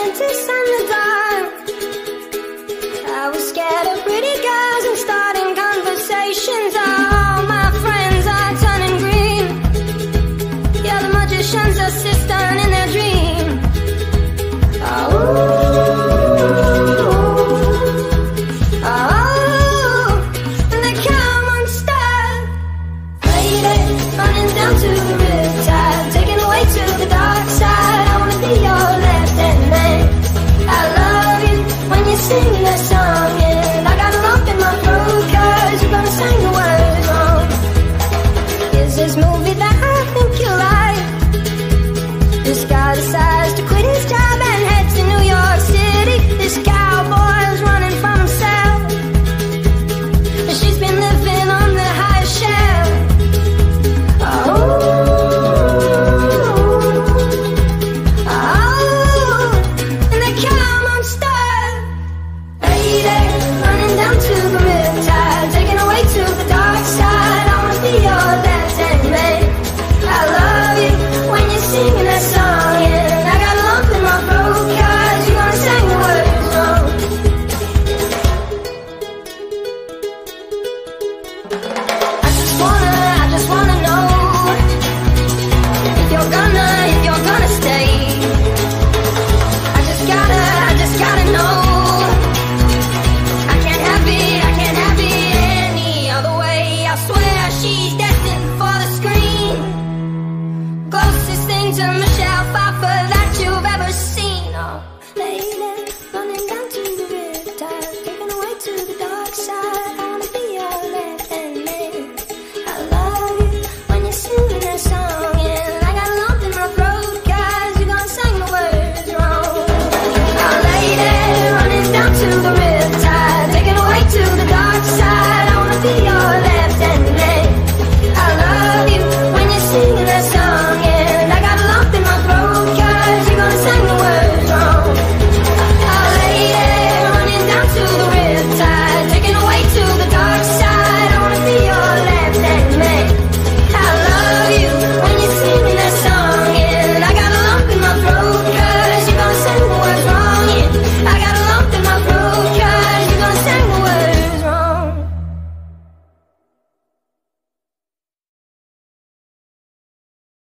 sentence in the dark. I was scared of pretty girls and starting conversations. All my friends are turning green. Yeah, the magician's assistant. far.